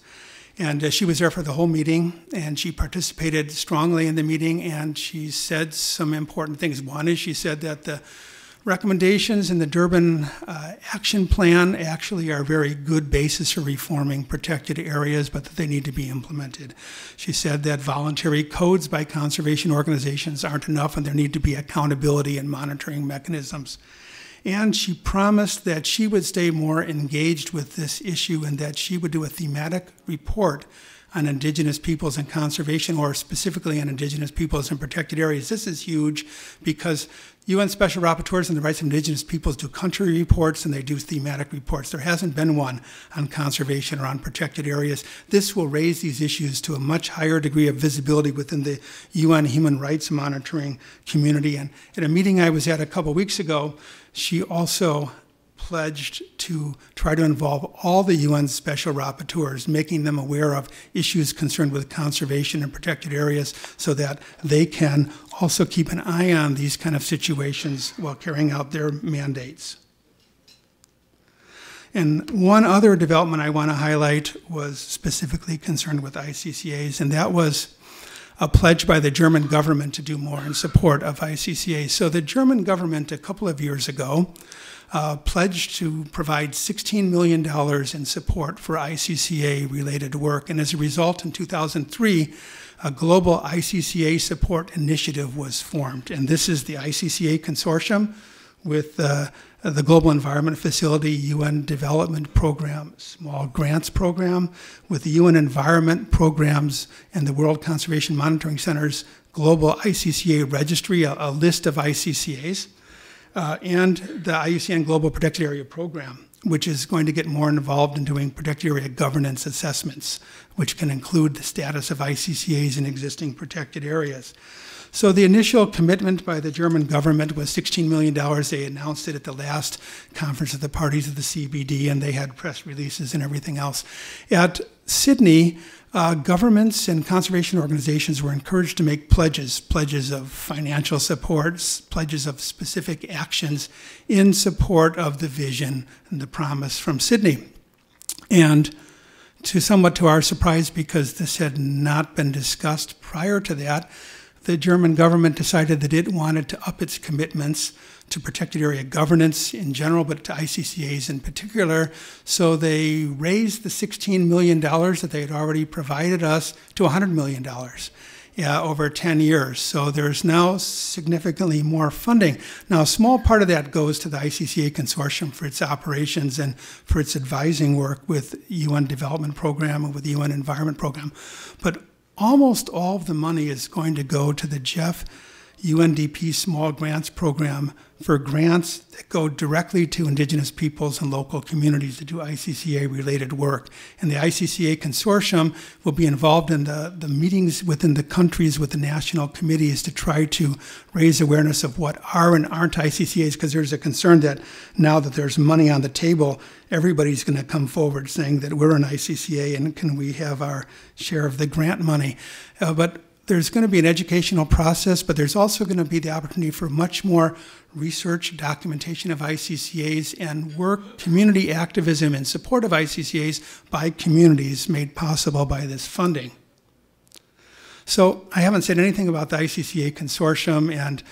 And uh, she was there for the whole meeting, and she participated strongly in the meeting, and she said some important things. One is she said that the recommendations in the Durban uh, Action Plan actually are a very good basis for reforming protected areas, but that they need to be implemented. She said that voluntary codes by conservation organizations aren't enough and there need to be accountability and monitoring mechanisms. And she promised that she would stay more engaged with this issue and that she would do a thematic report on indigenous peoples and conservation, or specifically on indigenous peoples and protected areas. This is huge because UN Special Rapporteurs on the Rights of Indigenous Peoples do country reports and they do thematic reports. There hasn't been one on conservation or on protected areas. This will raise these issues to a much higher degree of visibility within the UN human rights monitoring community. And at a meeting I was at a couple weeks ago, she also pledged to try to involve all the UN special rapporteurs, making them aware of issues concerned with conservation and protected areas so that they can also keep an eye on these kind of situations while carrying out their mandates. And one other development I want to highlight was specifically concerned with ICCAs, and that was a pledge by the German government to do more in support of ICCAs. So the German government, a couple of years ago, uh, pledged to provide $16 million in support for ICCA related work. And as a result, in 2003, a global ICCA support initiative was formed. And this is the ICCA consortium with uh, the Global Environment Facility UN Development Program, small grants program, with the UN Environment Programs and the World Conservation Monitoring Center's Global ICCA Registry, a, a list of ICCAs uh, and the IUCN Global Protected Area Program, which is going to get more involved in doing protected area governance assessments, which can include the status of ICCAs in existing protected areas. So the initial commitment by the German government was $16 million. They announced it at the last conference of the parties of the CBD, and they had press releases and everything else. At Sydney, uh, governments and conservation organizations were encouraged to make pledges, pledges of financial support, pledges of specific actions in support of the vision and the promise from Sydney. And to somewhat to our surprise, because this had not been discussed prior to that, the German government decided that it wanted to up its commitments to protected area governance in general, but to ICCAs in particular. So they raised the $16 million that they had already provided us to $100 million yeah, over 10 years. So there's now significantly more funding. Now, a small part of that goes to the ICCA consortium for its operations and for its advising work with UN Development Program and with the UN Environment Program. But almost all of the money is going to go to the GEF UNDP Small Grants Program for grants that go directly to indigenous peoples and local communities to do ICCA related work. And the ICCA consortium will be involved in the, the meetings within the countries with the national committees to try to raise awareness of what are and aren't ICCAs, because there's a concern that now that there's money on the table, everybody's going to come forward saying that we're an ICCA and can we have our share of the grant money. Uh, but there's going to be an educational process, but there's also going to be the opportunity for much more research, documentation of ICCAs, and work, community activism in support of ICCAs by communities made possible by this funding. So I haven't said anything about the ICCA consortium, and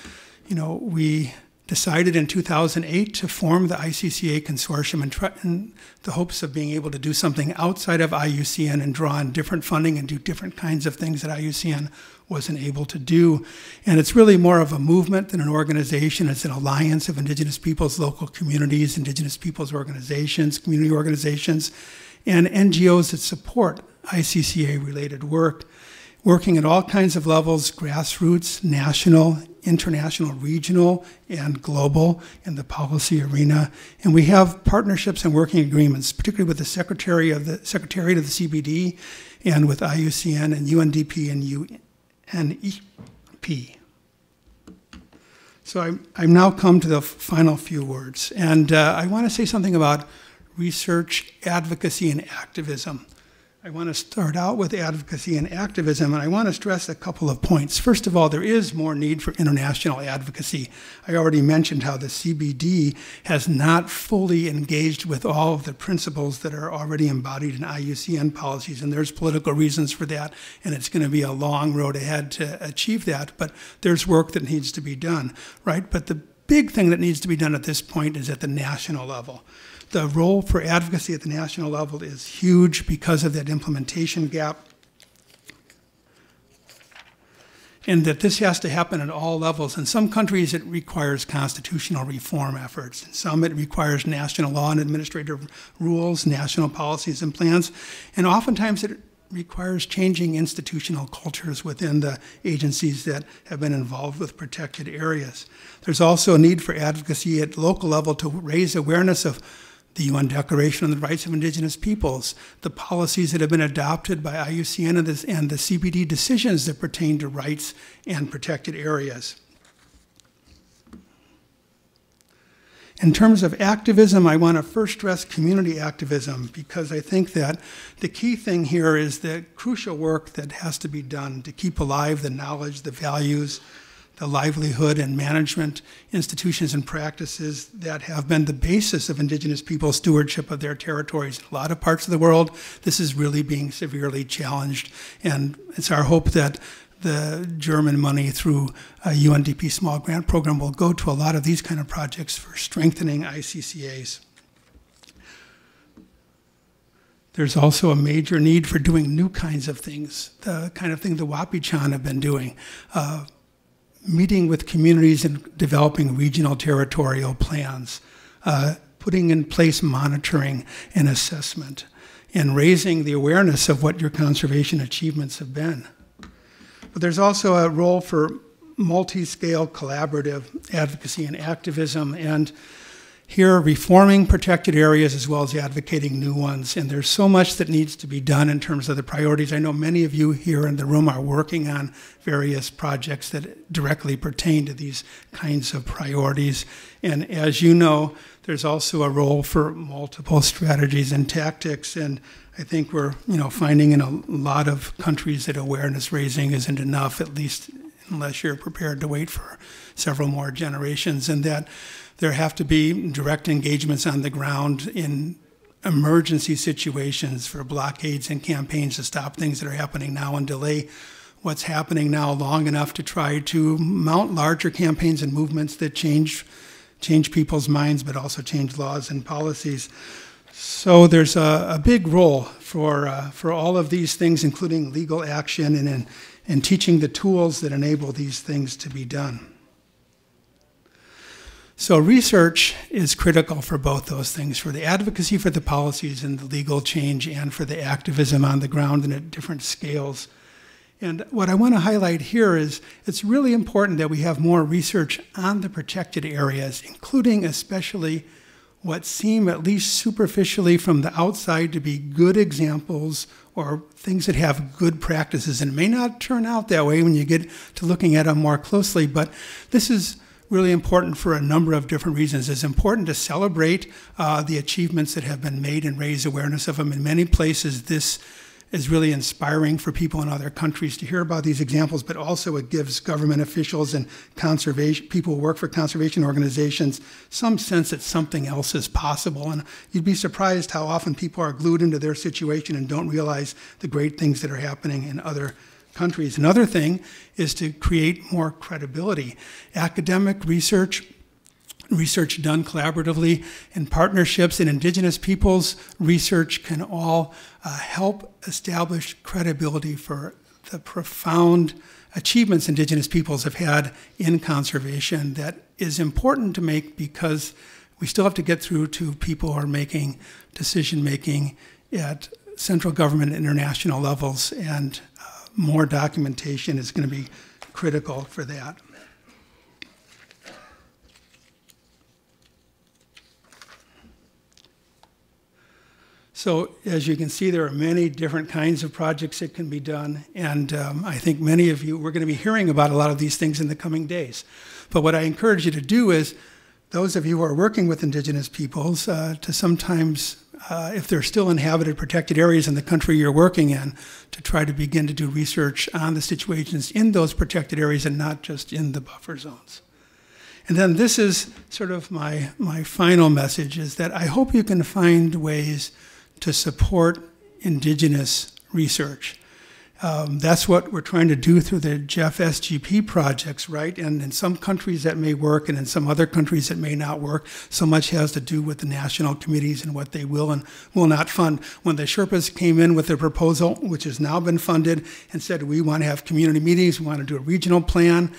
you know we decided in 2008 to form the ICCA consortium in, in, the hopes of being able to do something outside of IUCN and draw on different funding and do different kinds of things that IUCN wasn't able to do. And it's really more of a movement than an organization. It's an alliance of indigenous peoples, local communities, indigenous peoples organizations, community organizations, and NGOs that support ICCA related work working at all kinds of levels grassroots, national, international, regional, and global in the policy arena. And we have partnerships and working agreements, particularly with the Secretary of the Secretariat of the CBD and with IUCN and UNDP and UNEP. So I'm, now come to the final few words. And uh, I want to say something about research, advocacy, and activism. I want to start out with advocacy and activism, and I want to stress a couple of points. First of all, there is more need for international advocacy. I already mentioned how the CBD has not fully engaged with all of the principles that are already embodied in IUCN policies, and there's political reasons for that, and it's going to be a long road ahead to achieve that, but there's work that needs to be done, right? But the big thing that needs to be done at this point is at the national level the role for advocacy at the national level is huge because of that implementation gap. And that this has to happen at all levels. In some countries, it requires constitutional reform efforts. In some, it requires national law and administrative rules, national policies and plans. And oftentimes, it requires changing institutional cultures within the agencies that have been involved with protected areas. There's also a need for advocacy at local level to raise awareness of the UN Declaration on the Rights of Indigenous Peoples, the policies that have been adopted by IUCN and, this, and the CBD decisions that pertain to rights and protected areas. In terms of activism, I want to first stress community activism because I think that the key thing here is the crucial work that has to be done to keep alive the knowledge, the values, the livelihood and management institutions and practices that have been the basis of indigenous people's stewardship of their territories. In a lot of parts of the world, this is really being severely challenged, and it's our hope that the German money through a UNDP small grant program will go to a lot of these kind of projects for strengthening ICCAs. There's also a major need for doing new kinds of things, the kind of thing the Wapichan have been doing. Uh, meeting with communities and developing regional territorial plans, uh, putting in place monitoring and assessment, and raising the awareness of what your conservation achievements have been. But there's also a role for multi-scale collaborative advocacy and activism, and here reforming protected areas as well as advocating new ones. And there's so much that needs to be done in terms of the priorities. I know many of you here in the room are working on various projects that directly pertain to these kinds of priorities. And as you know, there's also a role for multiple strategies and tactics. And I think we're you know, finding in a lot of countries that awareness raising isn't enough, at least unless you're prepared to wait for several more generations. And that there have to be direct engagements on the ground in emergency situations for blockades and campaigns to stop things that are happening now and delay what's happening now long enough to try to mount larger campaigns and movements that change change people's minds, but also change laws and policies. So there's a, a big role for uh, for all of these things, including legal action and and teaching the tools that enable these things to be done. So, research is critical for both those things for the advocacy for the policies and the legal change, and for the activism on the ground and at different scales. And what I want to highlight here is it's really important that we have more research on the protected areas, including especially what seem, at least superficially from the outside, to be good examples or things that have good practices. And it may not turn out that way when you get to looking at them more closely, but this is really important for a number of different reasons. It's important to celebrate uh, the achievements that have been made and raise awareness of them. In many places, this is really inspiring for people in other countries to hear about these examples, but also it gives government officials and conservation people who work for conservation organizations some sense that something else is possible. And you'd be surprised how often people are glued into their situation and don't realize the great things that are happening in other countries. Another thing is to create more credibility. Academic research, research done collaboratively in partnerships and indigenous peoples research can all uh, help establish credibility for the profound achievements indigenous peoples have had in conservation that is important to make because we still have to get through to people who are making decision making at central government international levels and more documentation is going to be critical for that. So as you can see, there are many different kinds of projects that can be done, and um, I think many of you, we're going to be hearing about a lot of these things in the coming days. But what I encourage you to do is, those of you who are working with indigenous peoples, uh, to sometimes uh, if they're still inhabited protected areas in the country you're working in, to try to begin to do research on the situations in those protected areas and not just in the buffer zones. And then this is sort of my, my final message is that I hope you can find ways to support indigenous research. Um, that's what we're trying to do through the GEF SGP projects, right? And in some countries that may work, and in some other countries that may not work. So much has to do with the national committees and what they will and will not fund. When the Sherpas came in with their proposal, which has now been funded, and said we want to have community meetings, we want to do a regional plan,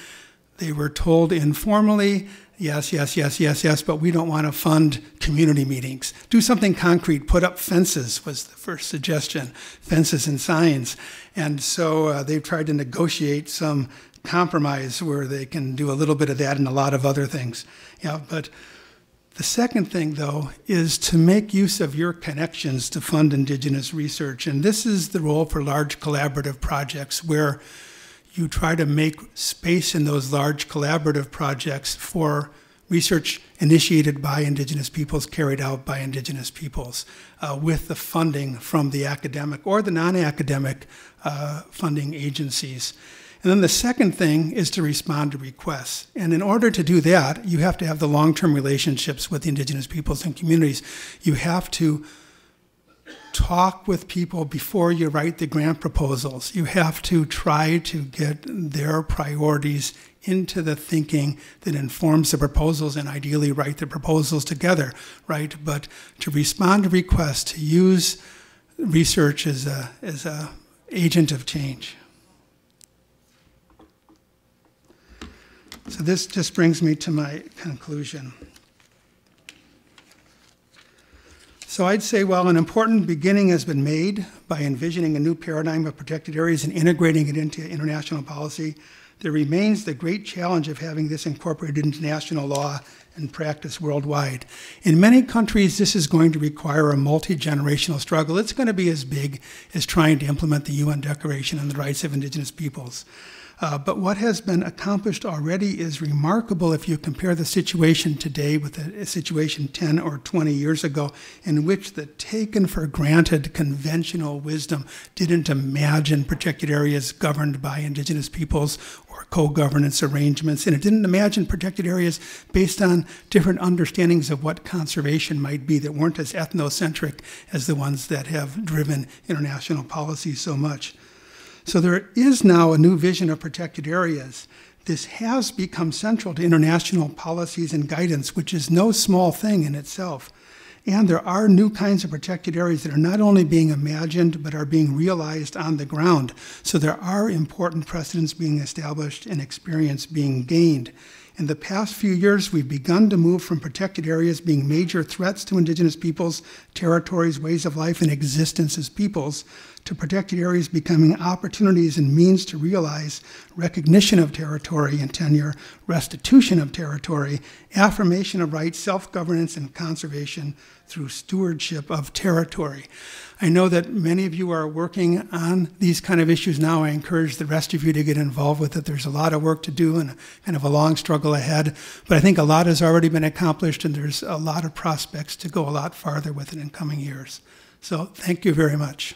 they were told informally Yes, yes, yes, yes, yes, but we don't want to fund community meetings. Do something concrete. Put up fences was the first suggestion, fences and signs. And so uh, they've tried to negotiate some compromise where they can do a little bit of that and a lot of other things. Yeah, but the second thing, though, is to make use of your connections to fund Indigenous research. And this is the role for large collaborative projects where you try to make space in those large collaborative projects for research initiated by Indigenous peoples, carried out by Indigenous peoples, uh, with the funding from the academic or the non academic uh, funding agencies. And then the second thing is to respond to requests. And in order to do that, you have to have the long term relationships with the Indigenous peoples and communities. You have to talk with people before you write the grant proposals. You have to try to get their priorities into the thinking that informs the proposals and ideally write the proposals together, right? But to respond to requests, to use research as a, as a agent of change. So this just brings me to my conclusion. So I'd say while an important beginning has been made by envisioning a new paradigm of protected areas and integrating it into international policy, there remains the great challenge of having this incorporated into national law and practice worldwide. In many countries, this is going to require a multi generational struggle. It's going to be as big as trying to implement the UN Declaration on the Rights of Indigenous Peoples. Uh, but what has been accomplished already is remarkable if you compare the situation today with a situation 10 or 20 years ago, in which the taken for granted conventional wisdom didn't imagine protected areas governed by indigenous peoples or co governance arrangements, and it didn't imagine protected areas based on different understandings of what conservation might be that weren't as ethnocentric as the ones that have driven international policy so much. So there is now a new vision of protected areas. This has become central to international policies and guidance, which is no small thing in itself. And there are new kinds of protected areas that are not only being imagined, but are being realized on the ground. So there are important precedents being established and experience being gained. In the past few years, we've begun to move from protected areas being major threats to Indigenous peoples, territories, ways of life, and existence as peoples to protected areas becoming opportunities and means to realize recognition of territory and tenure, restitution of territory, affirmation of rights, self governance, and conservation through stewardship of territory. I know that many of you are working on these kind of issues now. I encourage the rest of you to get involved with it. There's a lot of work to do and kind of a long struggle ahead, but I think a lot has already been accomplished and there's a lot of prospects to go a lot farther with it in coming years. So thank you very much.